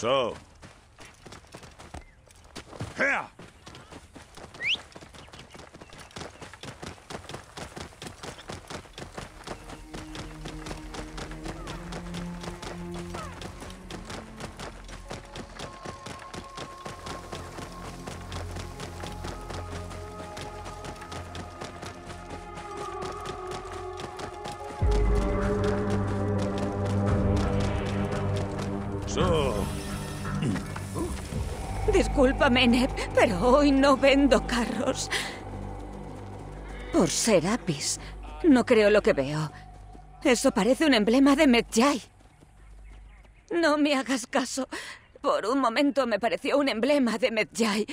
So. Discúlpame, Neb, pero hoy no vendo carros. Por ser Apis, no creo lo que veo. Eso parece un emblema de Medjay. No me hagas caso. Por un momento me pareció un emblema de Medjay.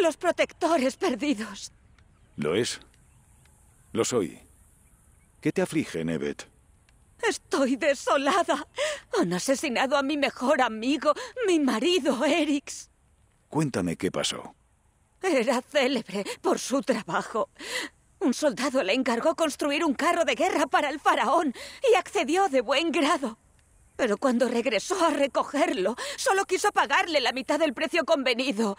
Los protectores perdidos. ¿Lo es? Lo soy. ¿Qué te aflige, Nevet? Estoy desolada. Han asesinado a mi mejor amigo, mi marido, Erix. Cuéntame qué pasó. Era célebre por su trabajo. Un soldado le encargó construir un carro de guerra para el faraón y accedió de buen grado. Pero cuando regresó a recogerlo, solo quiso pagarle la mitad del precio convenido.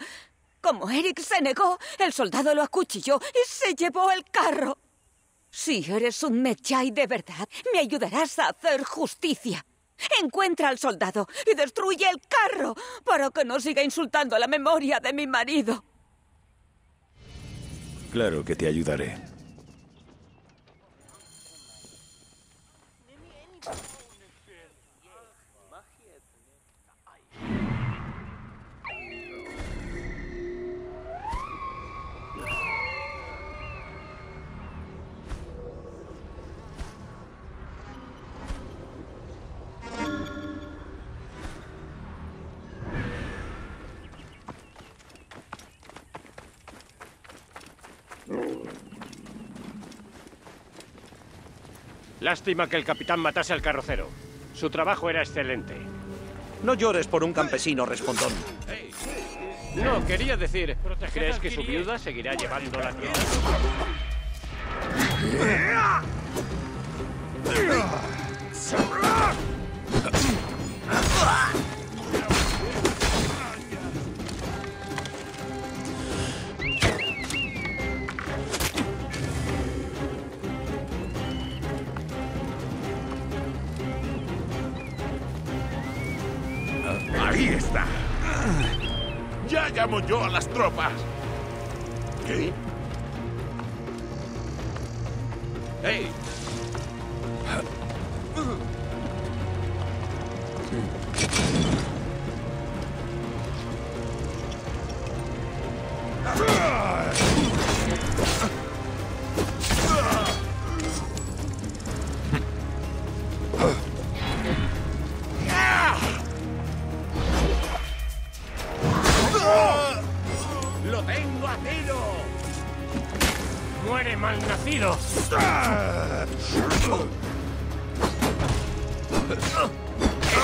Como Eric se negó, el soldado lo acuchilló y se llevó el carro. Si eres un Medjay de verdad, me ayudarás a hacer justicia. Encuentra al soldado y destruye el carro para que no siga insultando la memoria de mi marido. Claro que te ayudaré. Lástima que el capitán matase al carrocero. Su trabajo era excelente. No llores por un campesino respondón. No, quería decir, ¿crees que su viuda seguirá llevando la tierra? Ya llamo yo a las tropas. ¿Qué? ¡Hey!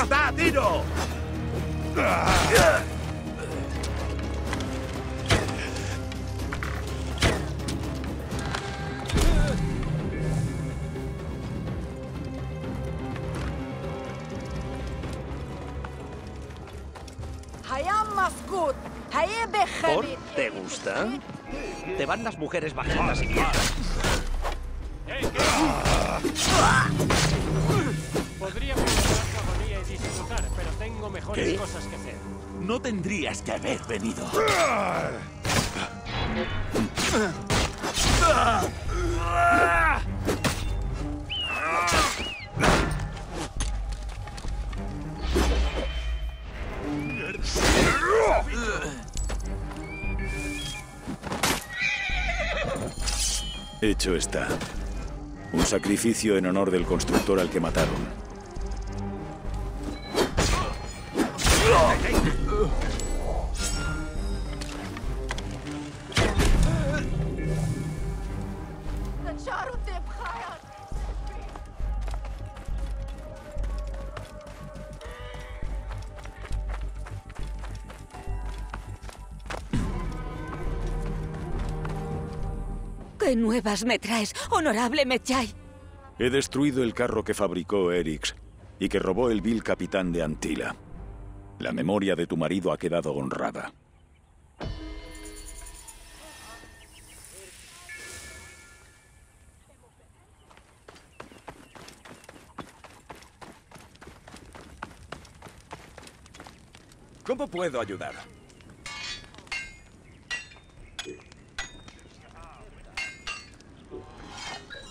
¡Está a tiro! ¿Por? ¿Te gusta? Te van las mujeres bajitas y quietas. Podría agonía y disfrutar, pero tengo mejores ¿Qué? cosas que hacer. No tendrías que haber venido. Hecho está. Un sacrificio en honor del constructor al que mataron. ¿Qué nuevas me traes, honorable Medjay? He destruido el carro que fabricó Erix y que robó el vil capitán de Antila. La memoria de tu marido ha quedado honrada. ¿Cómo puedo ayudar?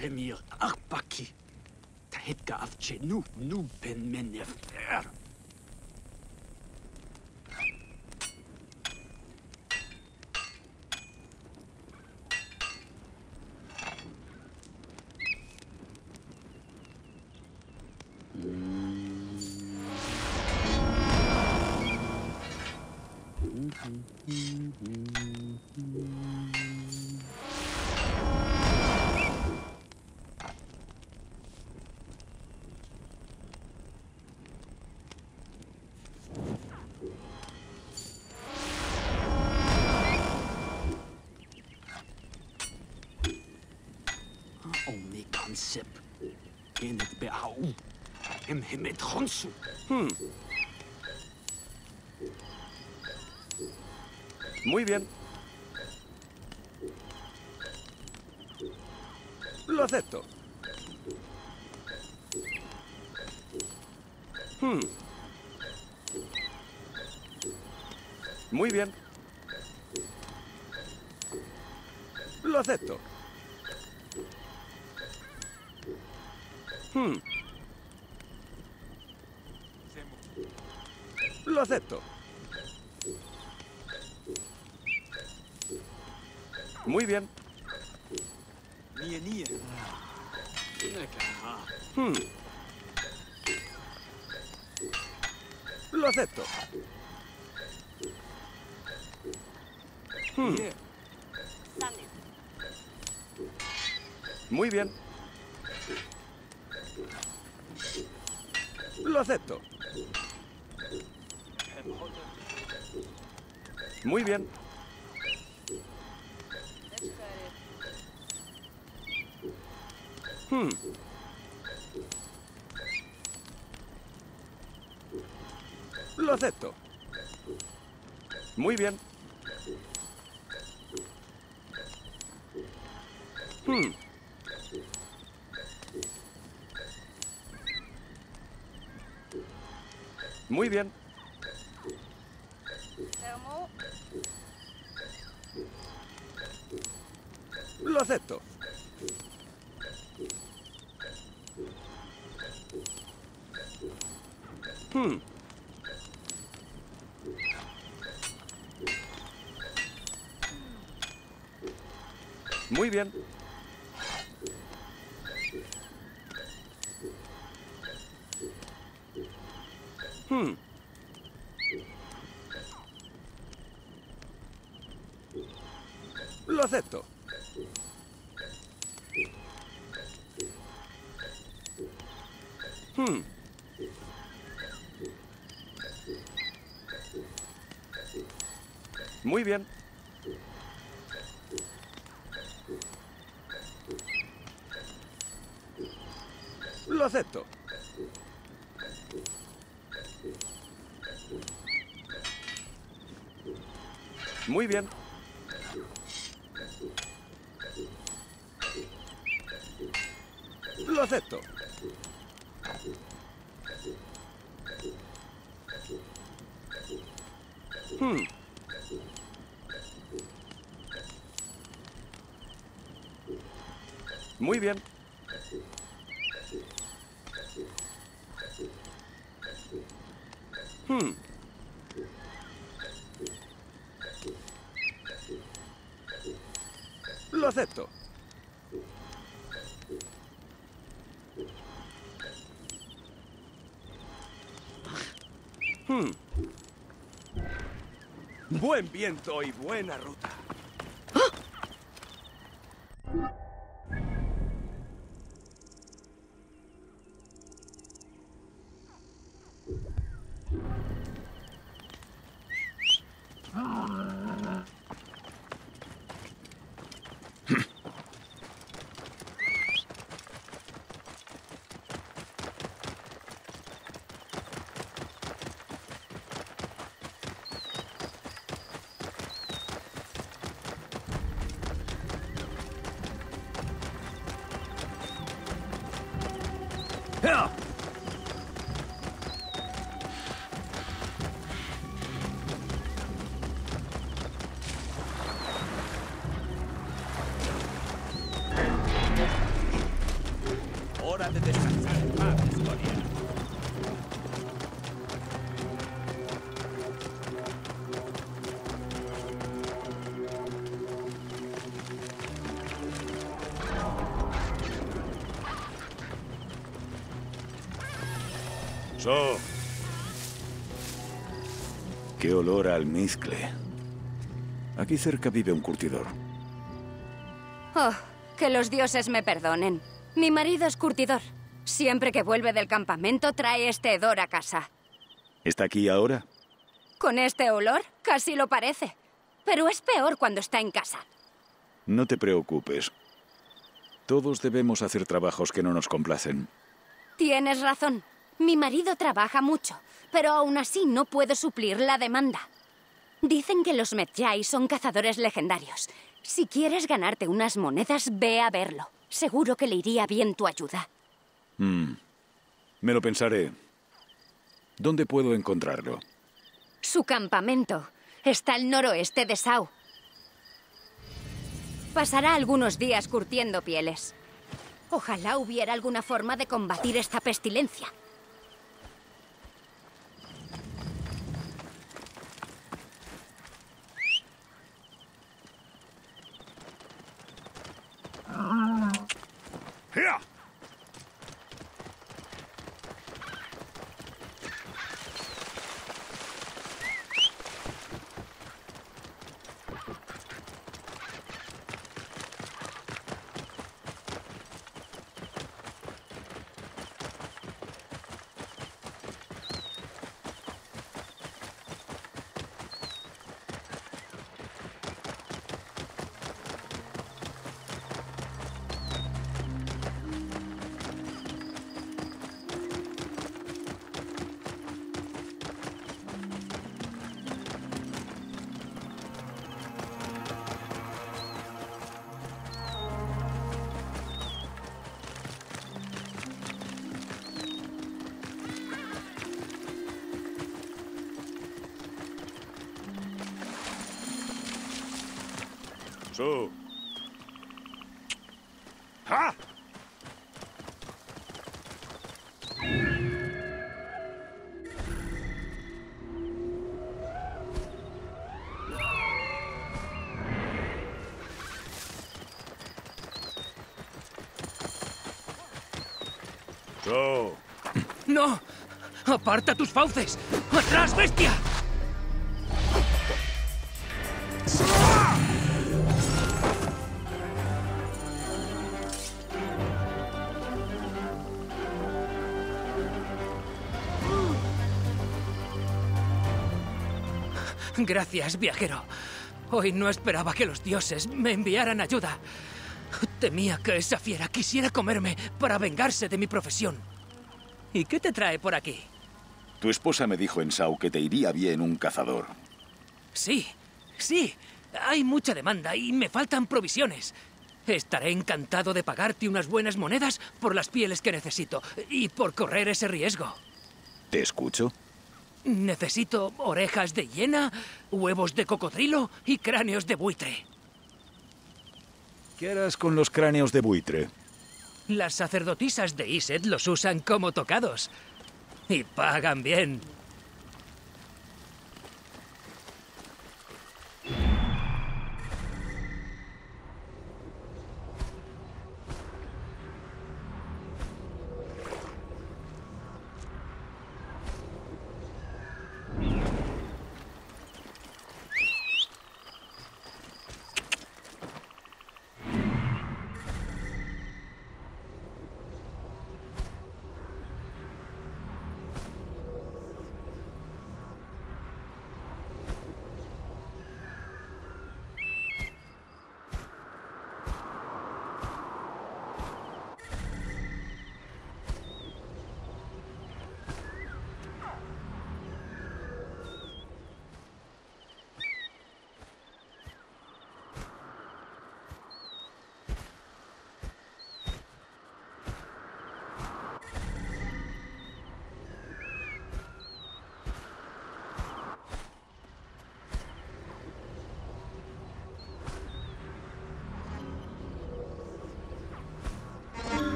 l'émir Arpaki. Tahit Gaaf Chenou, nous ben menef er. Gonsu. Muy bien. Lo acepto. Hmm. Muy bien. Lo acepto. Hmm. Lo acepto. Muy bien. Hmm. Lo acepto. Hmm. Muy bien. Lo acepto. Muy bien. Hmm. Lo acepto. Muy bien. Hmm. Muy bien. Lo acepto. Hmm. Muy bien. Hmm. Lo acepto. Hmm. Muy bien. Lo acepto. Muy bien. Lo acepto. Lo acepto. Hmm. Buen viento y buena ruta. Qué olor a almizcle. Aquí cerca vive un curtidor. Oh, que los dioses me perdonen. Mi marido es curtidor. Siempre que vuelve del campamento trae este hedor a casa. ¿Está aquí ahora? Con este olor, casi lo parece. Pero es peor cuando está en casa. No te preocupes. Todos debemos hacer trabajos que no nos complacen. Tienes razón. Mi marido trabaja mucho, pero aún así no puedo suplir la demanda. Dicen que los Medjay son cazadores legendarios. Si quieres ganarte unas monedas, ve a verlo. Seguro que le iría bien tu ayuda. Mm. Me lo pensaré. ¿Dónde puedo encontrarlo? Su campamento está al noroeste de Sau. Pasará algunos días curtiendo pieles. Ojalá hubiera alguna forma de combatir esta pestilencia. Yeah. So. ¡Ah! So. ¡No! ¡Aparta tus fauces! ¡Atrás, bestia! Gracias, viajero. Hoy no esperaba que los dioses me enviaran ayuda. Temía que esa fiera quisiera comerme para vengarse de mi profesión. ¿Y qué te trae por aquí? Tu esposa me dijo en Sau que te iría bien un cazador. Sí, sí. Hay mucha demanda y me faltan provisiones. Estaré encantado de pagarte unas buenas monedas por las pieles que necesito y por correr ese riesgo. ¿Te escucho? Necesito orejas de hiena, huevos de cocodrilo y cráneos de buitre. ¿Qué harás con los cráneos de buitre? Las sacerdotisas de Iset los usan como tocados. Y pagan bien.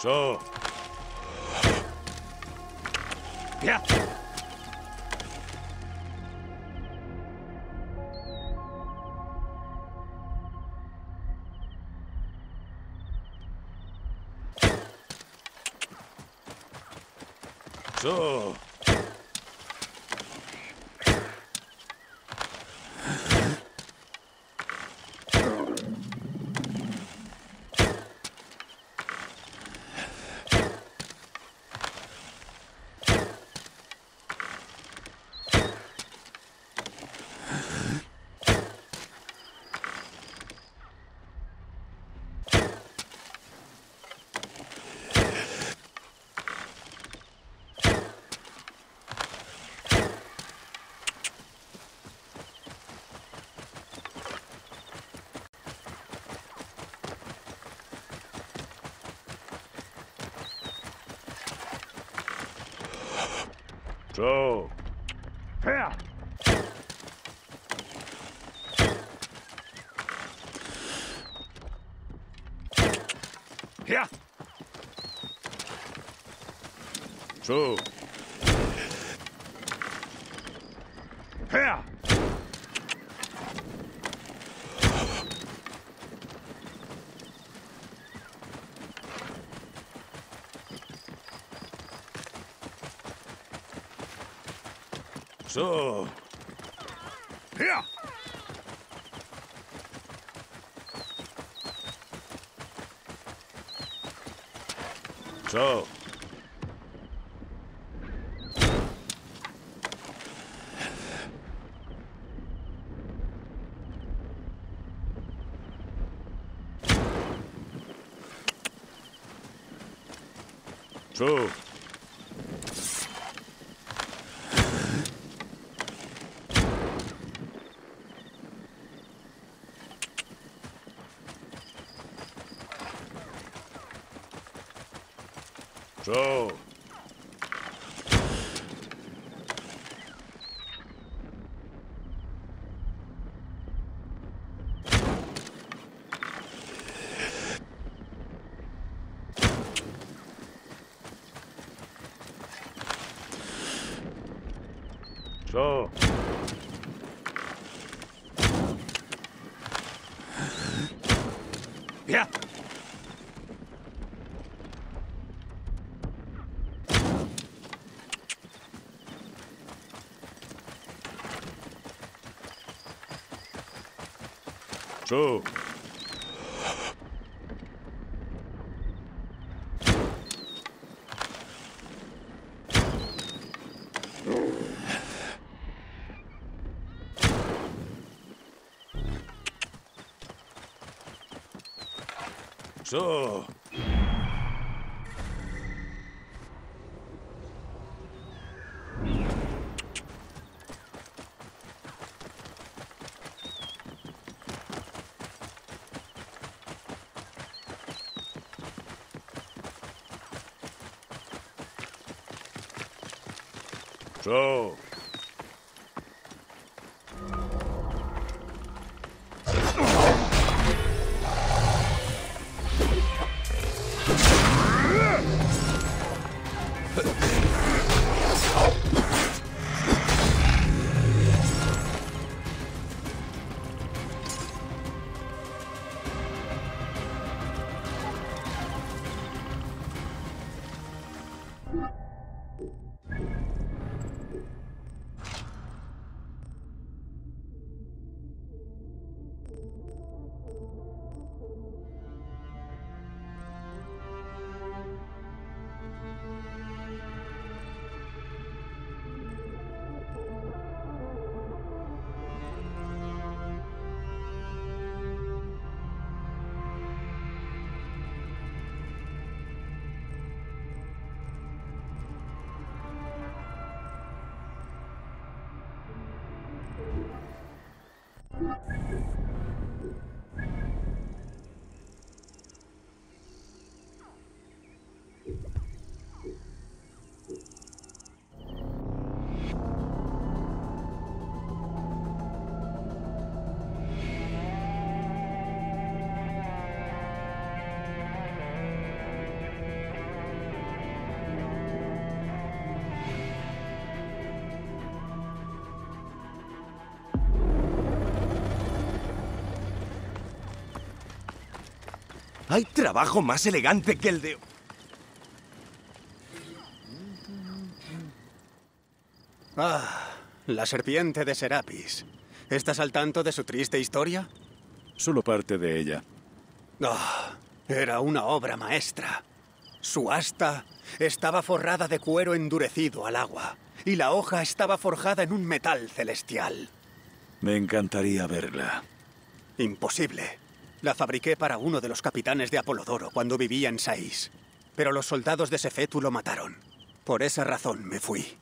So. ¡Ya! So. So. ¡Ya! ¡Ya! So. ¡Ya! So. ¡Ya! So. So. So. So. ¡Ya! So. So. So. ¿Hay trabajo más elegante que el de... Ah, la serpiente de Serapis. ¿Estás al tanto de su triste historia? Solo parte de ella. Ah, era una obra maestra. Su asta estaba forrada de cuero endurecido al agua y la hoja estaba forjada en un metal celestial. Me encantaría verla. Imposible. La fabriqué para uno de los capitanes de Apolodoro cuando vivía en Sais. Pero los soldados de Sefetu lo mataron. Por esa razón me fui.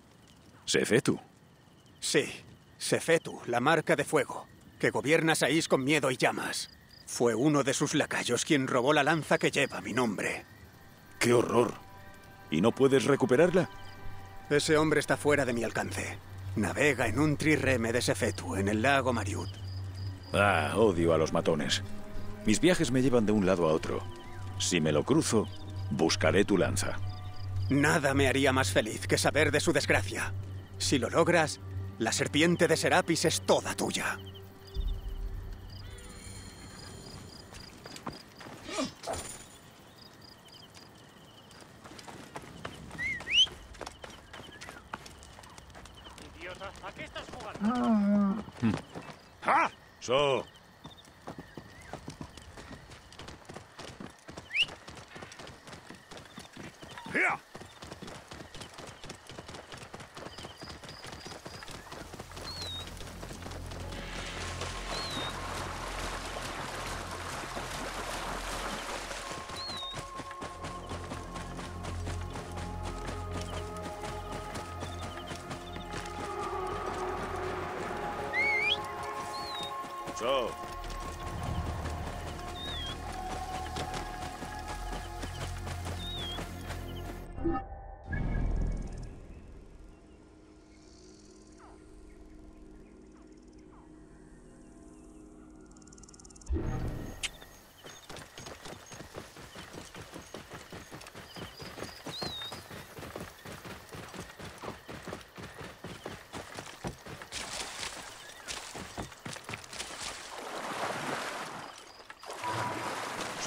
¿Sefetu? Sí, Sefetu, la marca de fuego, que gobierna Sais con miedo y llamas. Fue uno de sus lacayos quien robó la lanza que lleva mi nombre. ¡Qué horror! ¿Y no puedes recuperarla? Ese hombre está fuera de mi alcance. Navega en un trireme de Sefetu, en el lago Mariut. Ah, odio a los matones. Mis viajes me llevan de un lado a otro. Si me lo cruzo, buscaré tu lanza. Nada me haría más feliz que saber de su desgracia. Si lo logras, la serpiente de Serapis es toda tuya. Idiota, ¿a qué estás jugando? ¡Ah! So,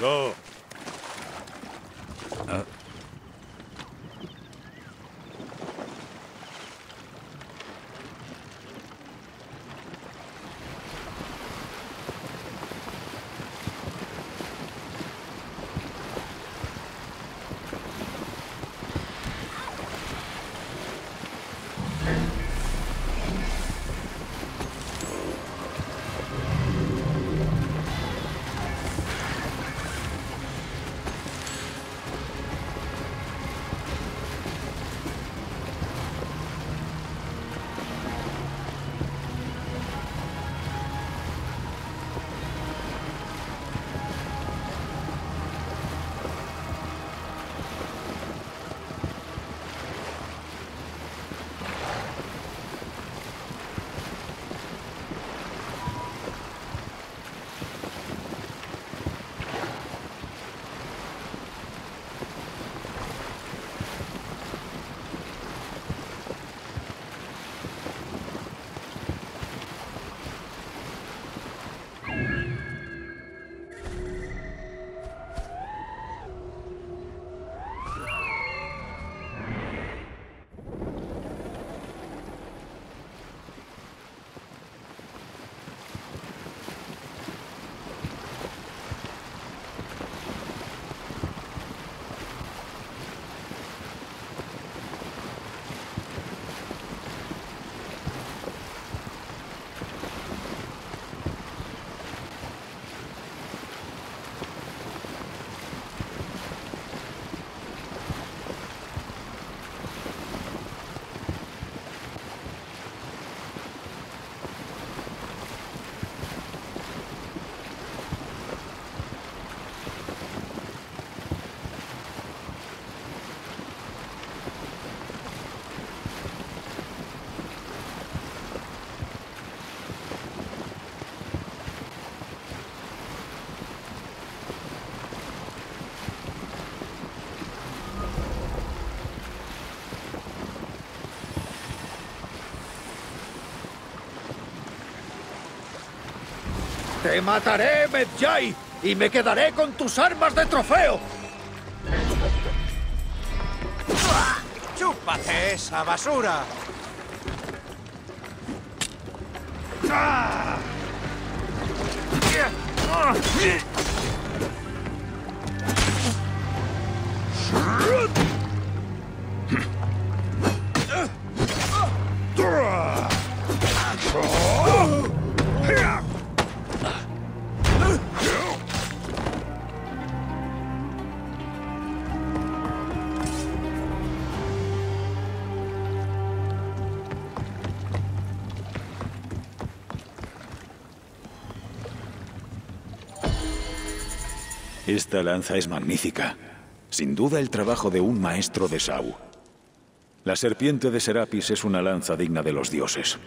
So. ¡Te mataré, Medjay! y me quedaré con tus armas de trofeo. ¡Chúpate esa basura! Esta lanza es magnífica. Sin duda el trabajo de un maestro de Sau. La serpiente de Serapis es una lanza digna de los dioses.